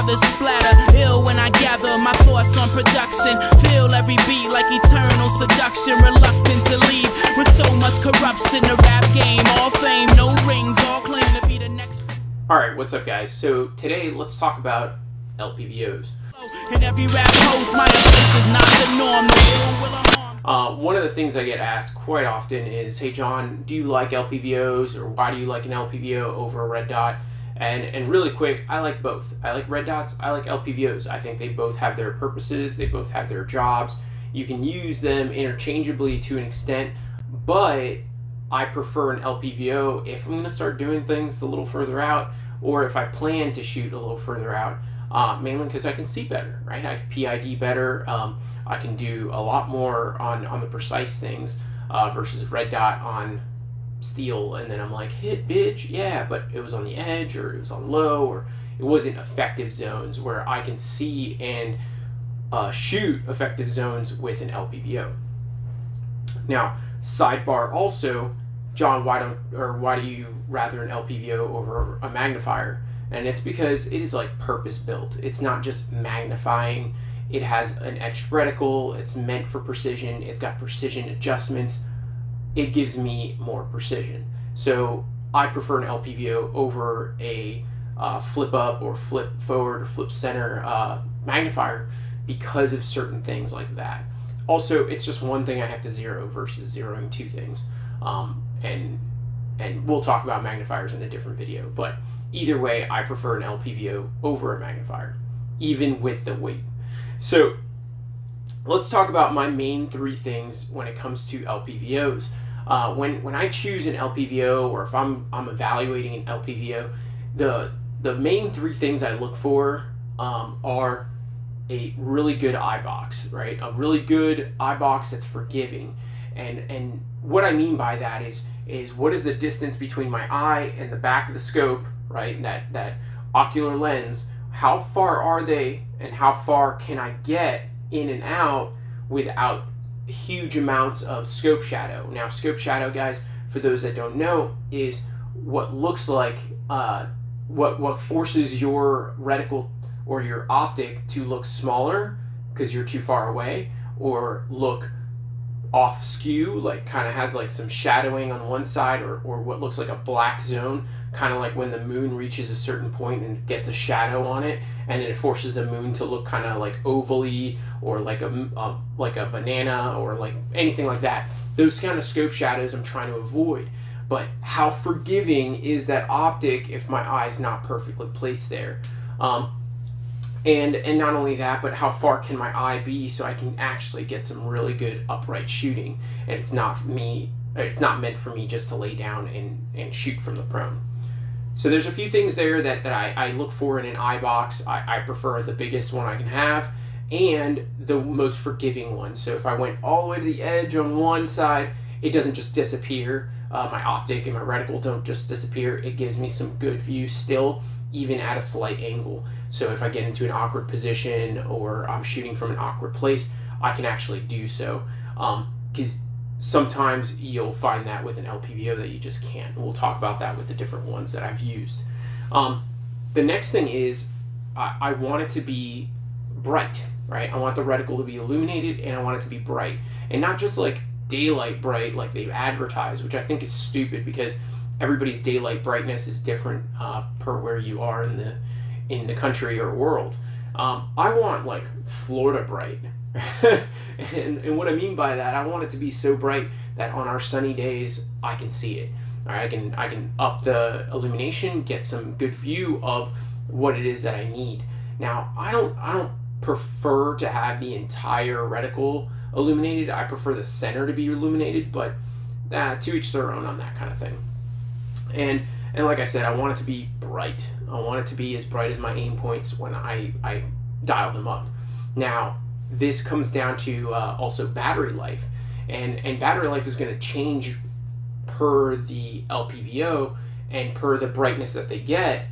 others splatter. Ill when I gather my thoughts on production. Feel every beat like eternal seduction. Reluctant to leave with so much corruption. The rap game, all fame, no rings, all claim to be the next. Alright, what's up, guys? So today, let's talk about LPVOs. In every rap post, my is not the norm. No ill will or harm. Uh, one of the things I get asked quite often is, "Hey John, do you like LPVOs, or why do you like an LPVO over a red dot?" And and really quick, I like both. I like red dots. I like LPVOs. I think they both have their purposes. They both have their jobs. You can use them interchangeably to an extent, but I prefer an LPVO if I'm going to start doing things a little further out, or if I plan to shoot a little further out. Uh, mainly because I can see better, right? I can PID better. Um, I can do a lot more on, on the precise things uh, versus red dot on steel. And then I'm like, hit, bitch, yeah, but it was on the edge or it was on low or it wasn't effective zones where I can see and uh, shoot effective zones with an LPVO. Now, sidebar also, John, why don't or why do you rather an LPVO over a magnifier? And it's because it is like purpose built. It's not just magnifying. It has an etched reticle. It's meant for precision. It's got precision adjustments. It gives me more precision. So I prefer an LPVO over a uh, flip up or flip forward or flip center uh, magnifier because of certain things like that. Also, it's just one thing I have to zero versus zeroing two things. Um, and and we'll talk about magnifiers in a different video. But either way, I prefer an LPVO over a magnifier, even with the weight. So let's talk about my main three things when it comes to LPVOs. Uh, when when I choose an LPVO or if I'm I'm evaluating an LPVO, the the main three things I look for um, are a really good eye box, right? A really good eye box that's forgiving, and and what I mean by that is is what is the distance between my eye and the back of the scope, right? That that ocular lens. How far are they, and how far can I get in and out without huge amounts of scope shadow? Now, scope shadow, guys, for those that don't know, is what looks like uh, what what forces your reticle or your optic to look smaller because you're too far away, or look off skew, like kind of has like some shadowing on one side, or, or what looks like a black zone, kind of like when the moon reaches a certain point and gets a shadow on it, and then it forces the moon to look kind of like ovally or like a, a like a banana or like anything like that. Those kind of scope shadows I'm trying to avoid. But how forgiving is that optic if my eye's not perfectly placed there? Um, and and not only that but how far can my eye be so i can actually get some really good upright shooting? And it's not me it's not meant for me just to lay down and and shoot from the prone. So there's a few things there that, that I, I look for in an eye box. I, I prefer the biggest one i can have and the most forgiving one. So if i went all the way to the edge on one side it doesn't just disappear. Uh, my optic and my reticle don't just disappear. It gives me some good view still even at a slight angle so if I get into an awkward position or I'm shooting from an awkward place, I can actually do so. Because um, sometimes you'll find that with an LPVO that you just can't. we'll talk about that with the different ones that I've used. Um, the next thing is I, I want it to be bright, right? I want the reticle to be illuminated and I want it to be bright. And not just like daylight bright like they advertise, which I think is stupid because everybody's daylight brightness is different uh, per where you are in the in the country or world. Um, I want like Florida bright. and, and what I mean by that, I want it to be so bright that on our sunny days I can see it. I can I can up the illumination, get some good view of what it is that I need. Now I don't I don't prefer to have the entire reticle illuminated. I prefer the center to be illuminated, but uh, to each their own on that kind of thing. And and like I said, I want it to be bright. I want it to be as bright as my Aimpoints when I, I dial them up. Now, this comes down to uh, also battery life. And, and battery life is going to change per the LPVO and per the brightness that they get.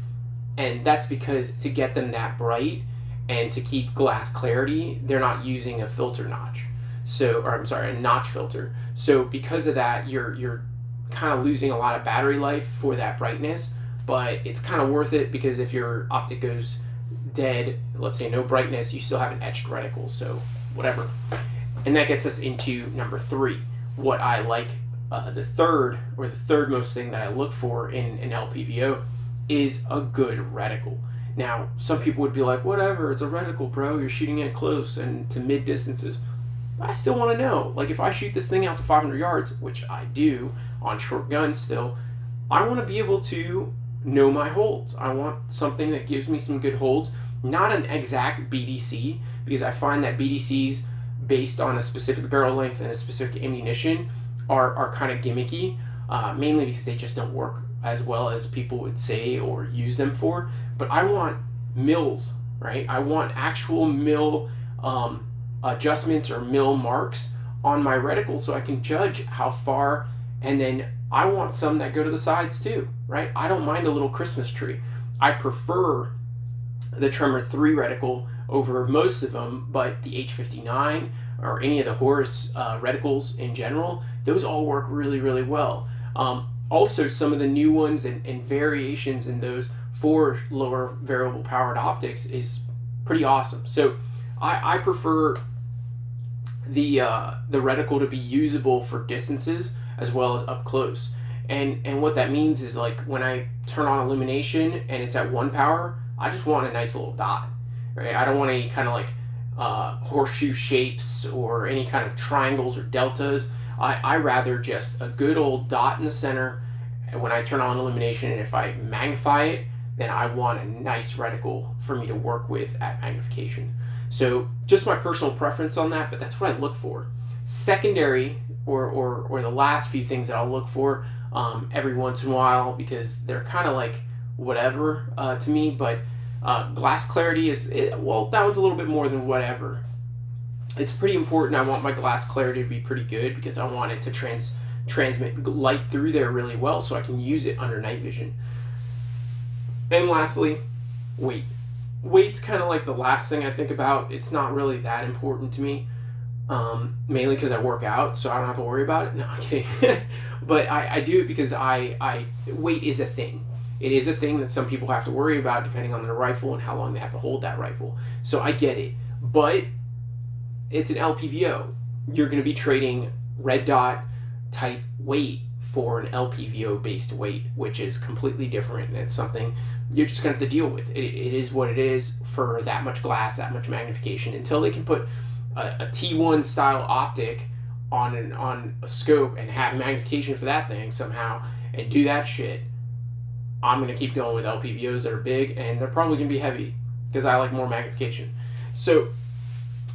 And that's because to get them that bright and to keep glass clarity, they're not using a filter notch. So, or I'm sorry, a notch filter. So because of that, you're, you're kind of losing a lot of battery life for that brightness, but it's kind of worth it because if your optic goes dead, let's say no brightness, you still have an etched reticle, so whatever. And that gets us into number three. What I like, uh, the third, or the third most thing that I look for in an LPVO is a good reticle. Now, some people would be like, whatever, it's a reticle, bro, you're shooting it close and to mid distances. I still want to know, like, if I shoot this thing out to 500 yards, which I do on short guns still, I want to be able to know my holds. I want something that gives me some good holds, not an exact BDC, because I find that BDCs based on a specific barrel length and a specific ammunition are, are kind of gimmicky, uh, mainly because they just don't work as well as people would say or use them for. But I want mills, right? I want actual mill um, adjustments or mill marks on my reticle so I can judge how far and then I want some that go to the sides too, right? I don't mind a little Christmas tree. I prefer the Tremor 3 reticle over most of them, but the H59 or any of the Horus uh, reticles in general, those all work really, really well. Um, also, some of the new ones and, and variations in those for lower variable powered optics is pretty awesome. So I, I prefer the uh, the reticle to be usable for distances as well as up close. And and what that means is like when I turn on illumination and it's at one power, I just want a nice little dot, right? I don't want any kind of like uh, horseshoe shapes or any kind of triangles or deltas. I, I rather just a good old dot in the center. And when I turn on illumination and if I magnify it, then I want a nice reticle for me to work with at magnification. So just my personal preference on that, but that's what I look for. Secondary or, or, or the last few things that I'll look for um, every once in a while because they're kind of like whatever uh, to me. But uh, glass clarity is, it, well, that one's a little bit more than whatever. It's pretty important. I want my glass clarity to be pretty good because I want it to trans transmit light through there really well so I can use it under night vision. And lastly, weight. Weight's kind of like the last thing I think about. It's not really that important to me um, mainly because I work out, so I don't have to worry about it. No, I'm kidding. but I, I do it because I, I weight is a thing. It is a thing that some people have to worry about depending on their rifle and how long they have to hold that rifle. So I get it. But it's an LPVO. You're going to be trading red dot type weight for an LPVO based weight, which is completely different. And it's something you're just going to have to deal with. It, it is what it is for that much glass, that much magnification. Until they can put a a T1 style optic on an on a scope and have magnification for that thing somehow and do that shit, I'm gonna keep going with LPVOs that are big and they're probably gonna be heavy because I like more magnification. So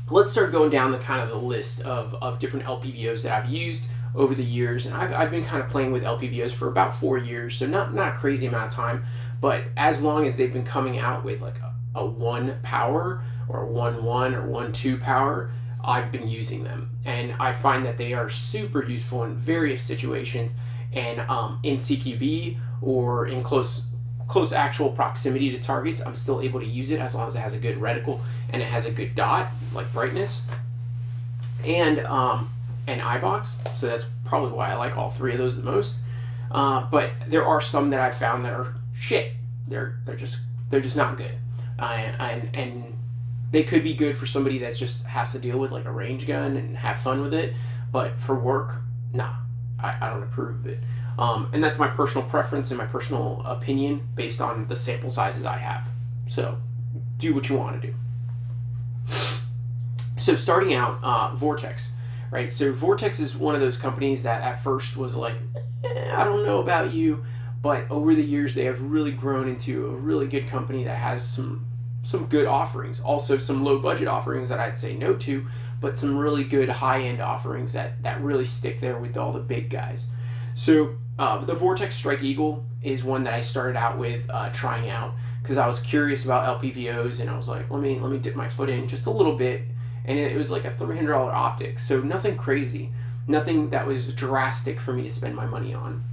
let's start going down the kind of the list of, of different LPVOs that I've used over the years and I've, I've been kind of playing with LPVOs for about four years so not not a crazy amount of time but as long as they've been coming out with like a, a one power or one one or one two power, I've been using them, and I find that they are super useful in various situations, and um, in CQB or in close close actual proximity to targets, I'm still able to use it as long as it has a good reticle and it has a good dot like brightness, and um, an eye box. So that's probably why I like all three of those the most. Uh, but there are some that I found that are shit. They're they're just they're just not good. Uh, and and they could be good for somebody that just has to deal with like a range gun and have fun with it. But for work, nah, I, I don't approve of it. Um, and that's my personal preference and my personal opinion based on the sample sizes I have. So do what you want to do. So starting out, uh, Vortex, right? So Vortex is one of those companies that at first was like, eh, I don't know about you, but over the years they have really grown into a really good company that has some some good offerings. Also, some low budget offerings that I'd say no to, but some really good high end offerings that, that really stick there with all the big guys. So, uh, the Vortex Strike Eagle is one that I started out with uh, trying out because I was curious about LPVOs and I was like, let me let me dip my foot in just a little bit, and it was like a three hundred dollar optic, so nothing crazy, nothing that was drastic for me to spend my money on.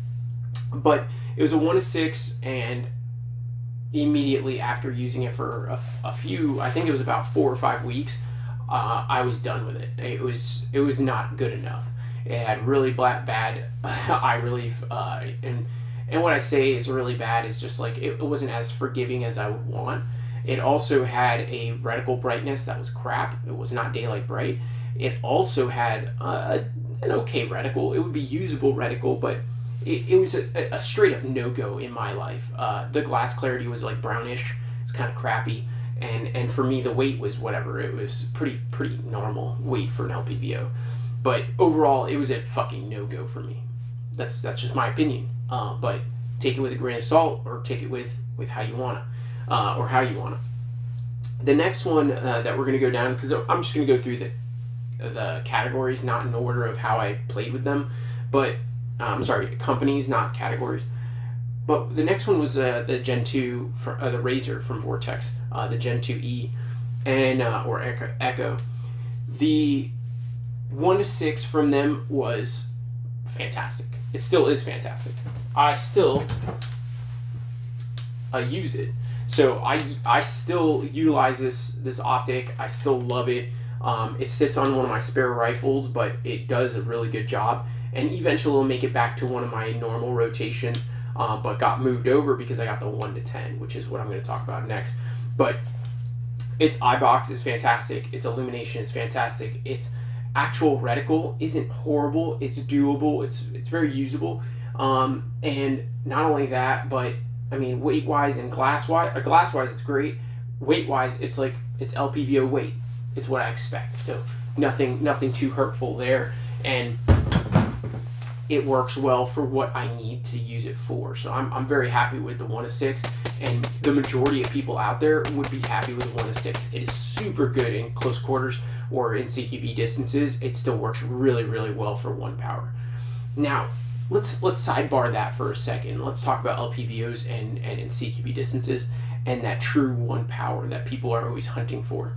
But it was a one to six, and immediately after using it for a, a, few i think it was about four or five weeks uh, i was done with it it was it was not good enough it had really black, bad eye relief uh, and and what i say is really bad is just like it, it wasn't as forgiving as i would want It also had a reticle brightness that was crap. It was not daylight bright. It also had uh, an okay reticle. It would be usable reticle, but it, it was a, a straight up no go in my life. Uh, the glass clarity was like brownish. It's kind of crappy, and and for me the weight was whatever. It was pretty pretty normal weight for an LPVO, but overall it was a fucking no go for me. That's that's just my opinion. Uh, but take it with a grain of salt, or take it with with how you wanna, uh, or how you wanna. The next one uh, that we're gonna go down because I'm just gonna go through the the categories, not in order of how I played with them, but um, sorry, companies, not categories. But the next one was uh, the Gen 2, for, uh, the Razor from Vortex, uh, the Gen 2E, and uh, or Echo. The 1 to 6 from them was fantastic. It still is fantastic. I still use it. So I, I still utilize this, this optic. I still love it. Um, it sits on one of my spare rifles, but it does a really good job and eventually will make it back to one of my normal rotations, uh, but got moved over because I got the 1 to 10, which is what I'm going to talk about next. But its eye box is fantastic, its illumination is fantastic, its actual reticle isn't horrible, it's doable, it's, it's very usable. Um, and not only that, but I mean, weight wise and glass wise, uh, glass wise, it's great. Weight wise, it's like it's LPVO weight. It's what I expect. So nothing, nothing too hurtful there. And it works well for what I need to use it for. So I'm, I'm very happy with the 1 to 6, and the majority of people out there would be happy with the 1 to 6. It is super good in close quarters or in CQB distances. It still works really, really well for 1 power. Now, let's let's sidebar that for a second. Let's talk about LPVOs and, and in CQB distances and that true 1 power that people are always hunting for.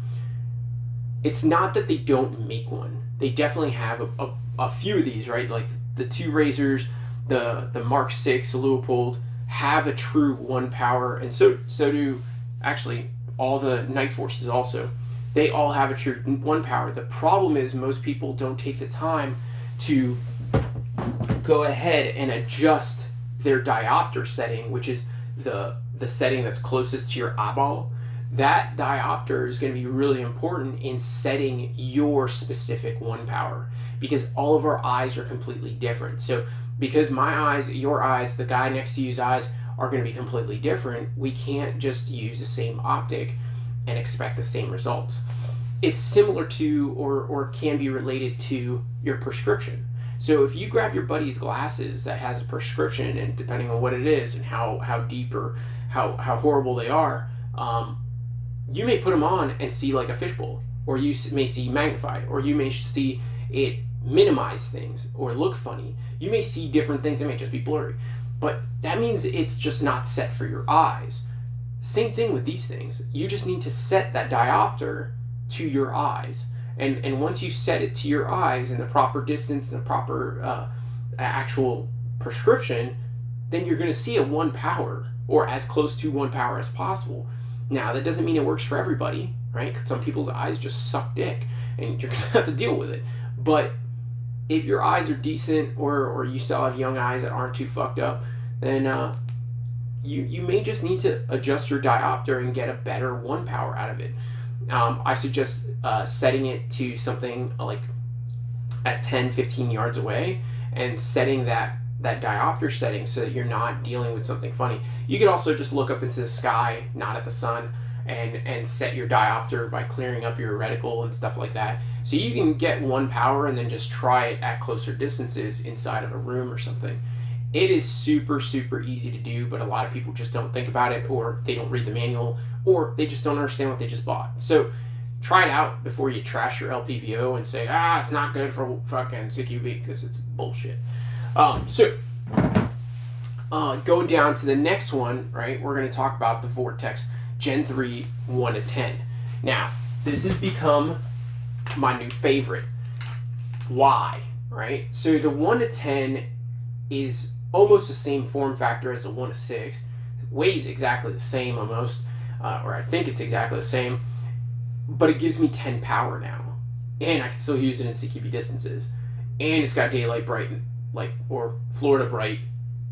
It's not that they don't make one. They definitely have a, a, a few of these, right? Like the two razors, the the Mark Six Leupold have a true one power, and so so do actually all the Nightforces also. They all have a true one power. The problem is most people don't take the time to go ahead and adjust their diopter setting, which is the the setting that's closest to your eyeball. That diopter is going to be really important in setting your specific one power because all of our eyes are completely different. So, because my eyes, your eyes, the guy next to you's eyes are going to be completely different, we can't just use the same optic and expect the same results. It's similar to, or, or can be related to, your prescription. So if you grab your buddy's glasses that has a prescription, and depending on what it is and how, how deep or how, how horrible they are, um, you may put them on and see like a fishbowl, or you may see magnified, or you may see it minimize things or look funny. You may see different things, it may just be blurry. But that means it's just not set for your eyes. Same thing with these things. You just need to set that diopter to your eyes. And, and once you set it to your eyes in the proper distance and the proper uh, actual prescription, then you're going to see a one power or as close to one power as possible. Now, that doesn't mean it works for everybody, right? Because some people's eyes just suck dick and you're going to have to deal with it. But if your eyes are decent or, or you still have young eyes that aren't too fucked up, then uh, you, you may just need to adjust your diopter and get a better one power out of it. Um, I suggest uh, setting it to something like at 10, 15 yards away and setting that, that diopter setting so that you're not dealing with something funny. You could also just look up into the sky, not at the sun, and, and set your diopter by clearing up your reticle and stuff like that so you can get one power and then just try it at closer distances inside of a room or something. It is super, super easy to do, but a lot of people just don't think about it or they don't read the manual or they just don't understand what they just bought. So try it out before you trash your LPVO and say, ah, it's not good for fucking CQB because it's bullshit. Um, so uh, going down to the next one, right, we're going to talk about the Vortex Gen 3 1 to 10. Now, this has become my new favorite. Why? Right? So the 1 to 10 is almost the same form factor as the 1 to 6. It weighs exactly the same almost, uh, or I think it's exactly the same, but it gives me 10 power now. And I can still use it in CQB distances. And it's got daylight bright, like, or Florida bright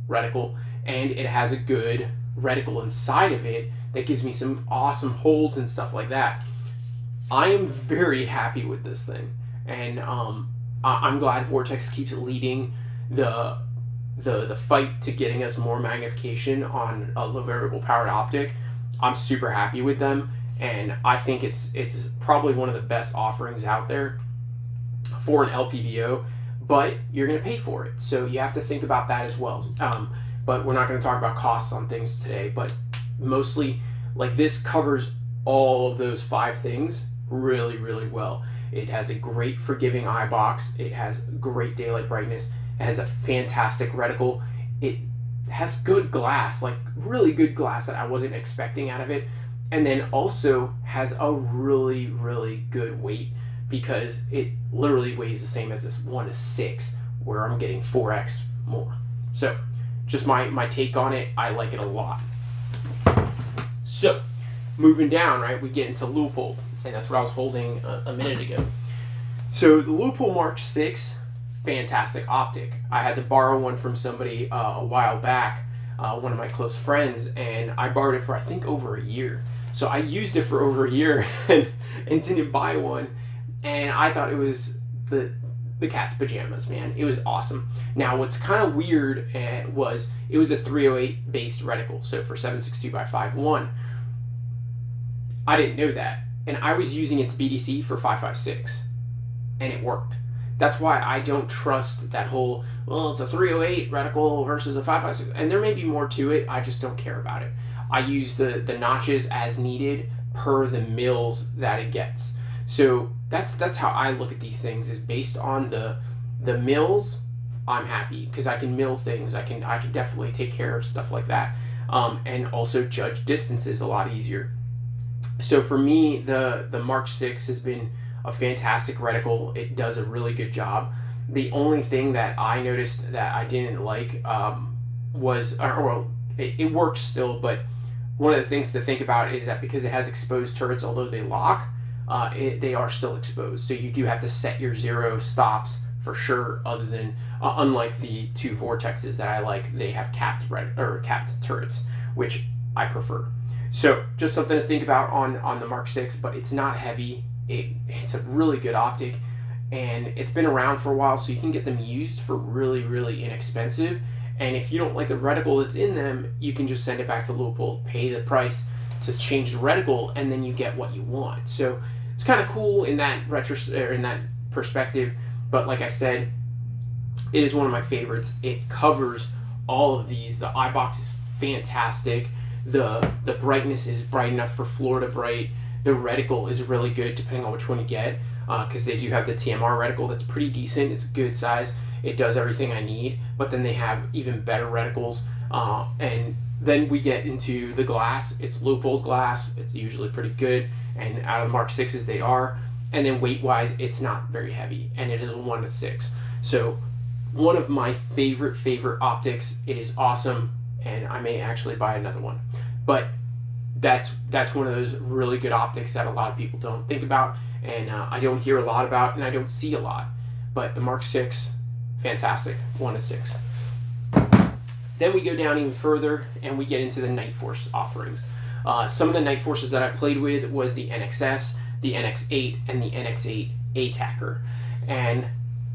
reticle, and it has a good reticle inside of it that gives me some awesome holds and stuff like that. I am very happy with this thing, and um, I- I'm glad Vortex keeps leading the the the fight to getting us more magnification on a low variable powered optic. I'm super happy with them, and I think it's it's probably one of the best offerings out there for an LPVO. But you're going to pay for it, so you have to think about that as well. Um, but we're not going to talk about costs on things today. But mostly, like this covers all of those five things really, really well. It has a great forgiving eye box. It has great daylight brightness. It has a fantastic reticle. It has good glass, like really good glass that I wasn't expecting out of it. And then also has a really, really good weight because it literally weighs the same as this 1 to 6, where I'm getting 4x more. So, just my, my take on it, I like it a lot. So, moving down, right, we get into Leupold, and that's what I was holding a, a minute ago. So, the Leupold Mark 6, fantastic optic. I had to borrow one from somebody uh, a while back, uh, one of my close friends, and I borrowed it for I think over a year. So I used it for over a year and, and didn't buy one, and I thought it was the the cat's pajamas, man. It was awesome. Now, what's kind of weird uh, was it was a 308 based reticle, so for 762 by 51. I didn't know that, and I was using its BDC for 556, and it worked. That's why I don't trust that whole well it's a 308 reticle versus a 556 and there may be more to it. I just don't care about it. I use the the notches as needed per the mills that it gets. So that's that's how I look at these things is based on the the mills I'm happy. Because I can mill things. I can I can definitely take care of stuff like that. Um, and also judge distances a lot easier so for me the the Mark 6 has been a fantastic reticle. It does a really good job. The only thing that I noticed that I didn't like um, was, or, well, it, it works still, but one of the things to think about is that because it has exposed turrets, although they lock, uh, it, they are still exposed. So you do have to set your zero stops for sure. Other than uh, unlike the two vortexes that I like, they have capped red or capped turrets, which I prefer. So just something to think about on on the Mark Six, but it's not heavy. It, it's a really good optic and it's been around for a while so you can get them used for really really inexpensive. And if you don't like the reticle that's in them you can just send it back to Leupold pay the price to change the reticle and then you get what you want. So it's kind of cool in that retro or er, in that perspective but like I said it is one of my favorites. It covers all of these. The eye box is fantastic the the brightness is bright enough for Florida bright the reticle is really good depending on which one you get because uh, they do have the TMR reticle that's pretty decent. It's a good size. It does everything I need. But then they have even better reticles. Uh, and then we get into the glass. It's Leupold glass. It's usually pretty good. And out of Mark 6s, they are. And then weight wise, it's not very heavy. And it is 1 to 6. So one of my favorite, favorite optics. It is awesome. And I may actually buy another one. But that's that's one of those really good optics that a lot of people don't think about, and uh, I don't hear a lot about, and I don't see a lot. But the Mark Six, fantastic, one to six. Then we go down even further, and we get into the Nightforce offerings. Uh, some of the Nightforces that I've played with was the NXS, the NX8, and the NX8 ATACR, and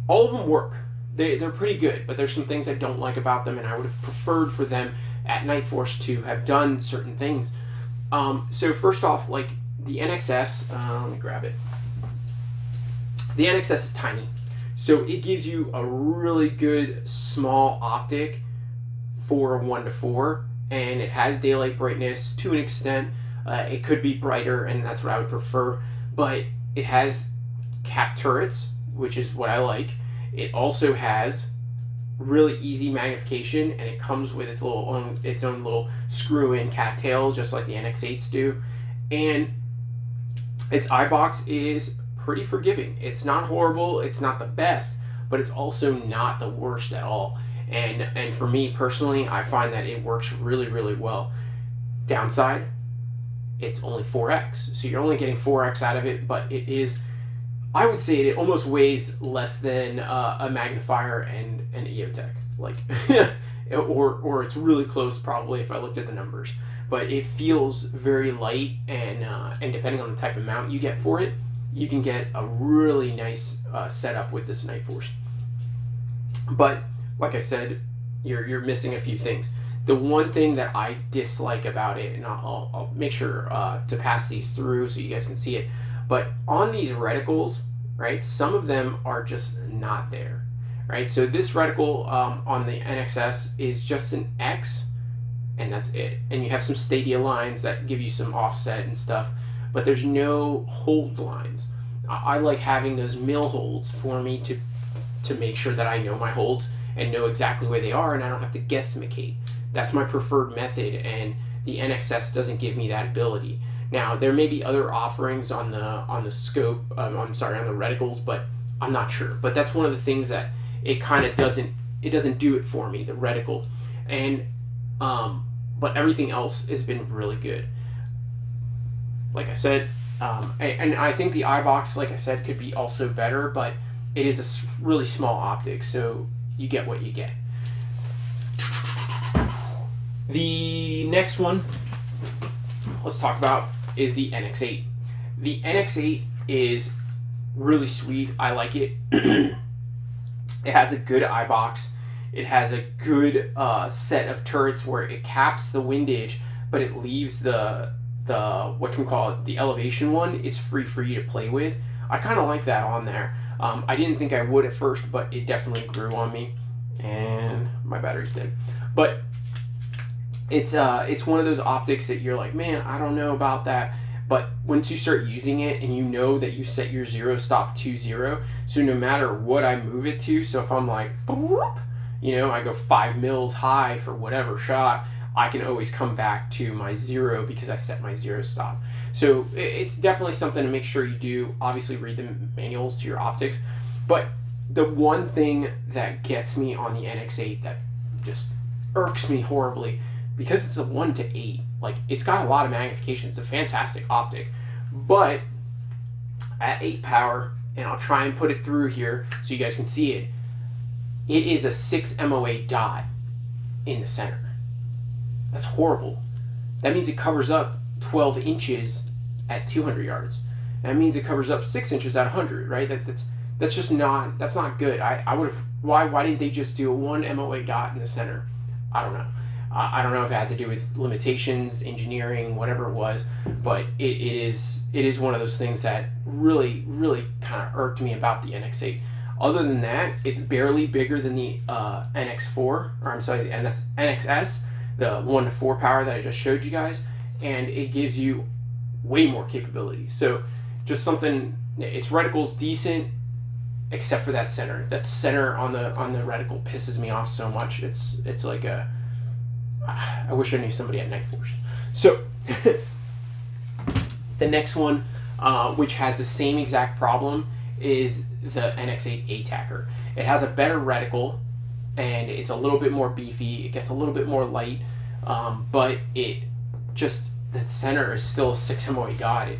all of them work. They, they're pretty good, but there's some things I don't like about them, and I would have preferred for them at Nightforce to have done certain things um, so first off, like the NXS, uh, let me grab it. The NXS is tiny, so it gives you a really good small optic for one to four, and it has daylight brightness to an extent. Uh, it could be brighter, and that's what I would prefer, but it has cap turrets, which is what I like. It also has really easy magnification and it comes with its little own its own little screw in cattail just like the NX8s do. And its eye box is pretty forgiving. It's not horrible it's not the best but it's also not the worst at all. And and for me personally I find that it works really really well. Downside it's only 4x so you're only getting 4x out of it but it is I would say it almost weighs less than uh, a magnifier and an EOTech, like, or or it's really close probably if I looked at the numbers. but it feels very light and uh, and depending on the type of mount you get for it, you can get a really nice uh, setup with this Nightforce. But like I said, you're you're missing a few things. The one thing that I dislike about it, and I'll, I'll make sure uh, to pass these through so you guys can see it, but on these reticles, right, some of them are just not there, right? So this reticle um, on the NXS is just an X, and that's it. And you have some stadia lines that give you some offset and stuff, but there's no hold lines. I, I like having those mill holds for me to to make sure that I know my holds and know exactly where they are, and I don't have to guesstimate. That's my preferred method, and the NXS doesn't give me that ability. Now there may be other offerings on the on the scope. Um, I'm sorry, on the reticles, but I'm not sure. But that's one of the things that it kind of doesn't it doesn't do it for me. The reticle, and um, but everything else has been really good. Like I said, um, and, I think the eye box, like I said, could be also better, but it is a really small optic, so you get what you get. The next one let's talk about is the NX8. The NX8 is really sweet. I like it. it has a good eye box. It has a good uh, set of turrets where it caps the windage, but it leaves the the what we call it the elevation one is free for you to play with. I kind of like that on there. Um, I didn't think I would at first, but it definitely grew on me. And my battery's dead. But it's uh it's one of those optics that you're like, man, I don't know about that. But once you start using it and you know that you set your zero stop to zero, so no matter what I move it to, so if I'm like, you know, I go five mils high for whatever shot, I can always come back to my zero because I set my zero stop. So it's definitely something to make sure you do. Obviously, read the manuals to your optics. But the one thing that gets me on the NX8 that just irks me horribly because it's a 1 to 8 like it's got a lot of magnification. It's a fantastic optic. But at 8 power and I'll try and put it through here so you guys can see it it is a 6 MOA dot in the center. That's horrible. That means it covers up 12 inches at 200 yards. That means it covers up 6 inches at 100 right? That, that's that's just not that's not good. I, I would have why why didn't they just do a 1 MOA dot in the center? I don't know I don't know if it had to do with limitations, engineering, whatever it was, but it, it is it is one of those things that really really kind of irked me about the NX8. Other than that, it's barely bigger than the uh, NX4, or I'm sorry, the NS, NXS, the one to four power that I just showed you guys, and it gives you way more capability. So just something. Its reticle's decent, except for that center. That center on the on the reticle pisses me off so much. It's it's like a I wish I knew somebody at Nightforce. So, the next one, uh, which has the same exact problem, is the NX8 ATACR. It has a better reticle, and it's a little bit more beefy. It gets a little bit more light, um, but it just the center is still a six MOA dot. It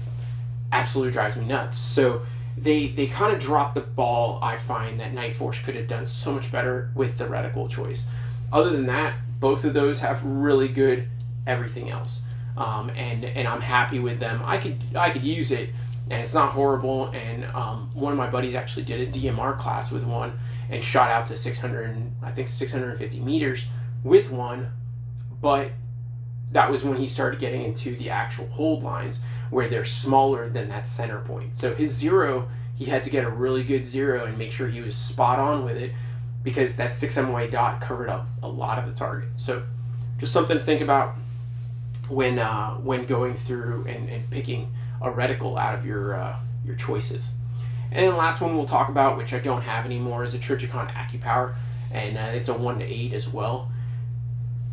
absolutely drives me nuts. So they they kind of dropped the ball. I find that Nightforce could have done so much better with the reticle choice. Other than that, both of those have really good everything else, um, and and I'm happy with them. I could I could use it, and it's not horrible. And um, one of my buddies actually did a DMR class with one and shot out to 600 I think 650 meters with one, but that was when he started getting into the actual hold lines where they're smaller than that center point. So his zero, he had to get a really good zero and make sure he was spot on with it because that 6 MOA dot covered up a lot of the target. So just something to think about when uh, when going through and, and picking a reticle out of your uh, your choices. And then the last one we'll talk about, which I don't have anymore, is a Trijicon AccuPower, and uh, it's a one to eight as well.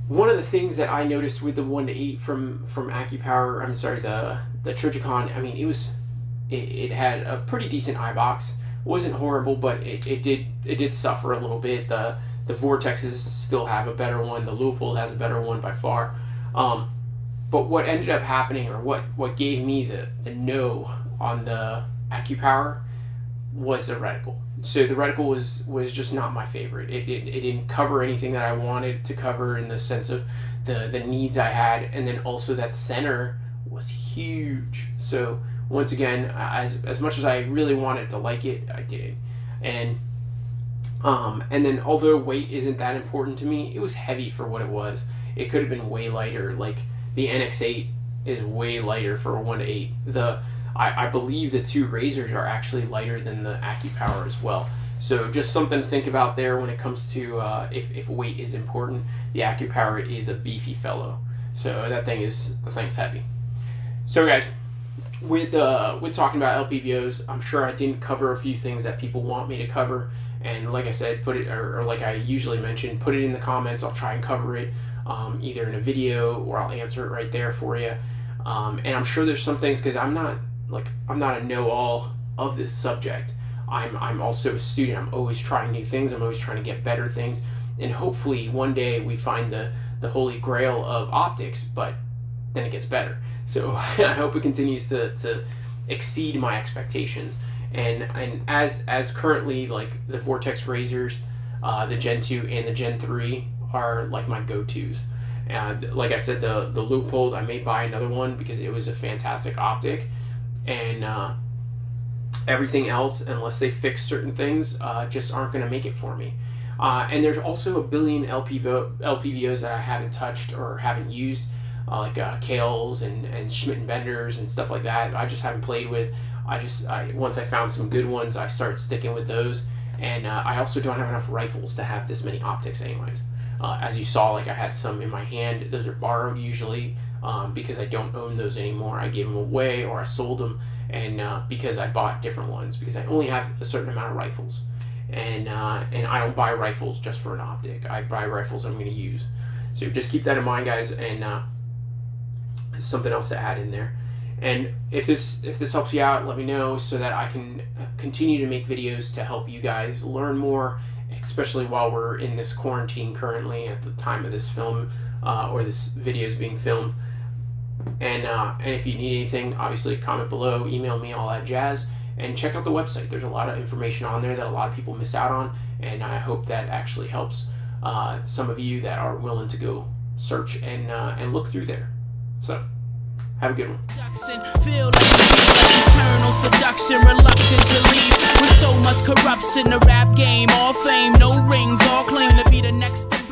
One of the things that I noticed with the one to eight from from AccuPower, I'm sorry, the the Trijicon, I mean, it was it, it had a pretty decent eye box wasn't horrible, but it, it did it did suffer a little bit. The the vortexes still have a better one. The Leupold has a better one by far. Um, but what ended up happening, or what what gave me the the no on the AccuPower, was the reticle. So the reticle was was just not my favorite. It, it, it didn't cover anything that I wanted to cover in the sense of the the needs I had, and then also that center was huge. So once again, as as much as I really wanted to like it, I didn't, and um, and then although weight isn't that important to me, it was heavy for what it was. It could have been way lighter. Like the NX8 is way lighter for a one to eight. The I, I believe the two razors are actually lighter than the AccuPower as well. So just something to think about there when it comes to uh, if, if weight is important. The AccuPower is a beefy fellow. So that thing is the thing's heavy. So guys, with uh, with talking about LPVOs, I'm sure I didn't cover a few things that people want me to cover. And like I said, put it or, or like I usually mention, put it in the comments. I'll try and cover it um, either in a video or I'll answer it right there for you. Um, and I'm sure there's some things because I'm not like I'm not a know-all of this subject. I'm, I'm also a student. I'm always trying new things. I'm always trying to get better things. And hopefully one day we find the, the holy grail of optics, but then it gets better. So I hope it continues to, to exceed my expectations. And, and as, as currently like the Vortex Razors, uh, the Gen 2 and the Gen 3 are like my go-tos. And like I said, the, the Leupold, I may buy another one because it was a fantastic optic. And uh, everything else, unless they fix certain things, uh, just aren't going to make it for me. Uh, and there's also a billion LPVO, LPVOs that I haven't touched or haven't used, uh, like uh, Kahles and, and Schmidt and Benders and stuff like that. I just haven't played with. I just I, once I found some good ones, I start sticking with those. And uh, I also don't have enough rifles to have this many optics, anyways. Uh, as you saw, like I had some in my hand. Those are borrowed usually um, because I don't own those anymore. I gave them away or I sold them and uh, because I bought different ones because I only have a certain amount of rifles, and uh, and I don't buy rifles just for an optic. I buy rifles I'm going to use. So just keep that in mind, guys, and uh, something else to add in there. And if this if this helps you out, let me know so that I can uh, continue to make videos to help you guys learn more, especially while we're in this quarantine currently at the time of this film uh, or this video is being filmed. And uh, and if you need anything, obviously comment below, email me, all that jazz. And check out the website. There's a lot of information on there that a lot of people miss out on, and I hope that actually helps uh, some of you that are willing to go search and uh, and look through there. So. Have a good one. Feel like eternal seduction, reluctant to leave with so much corruption. Rap game, all fame, no rings, all claim to be the next.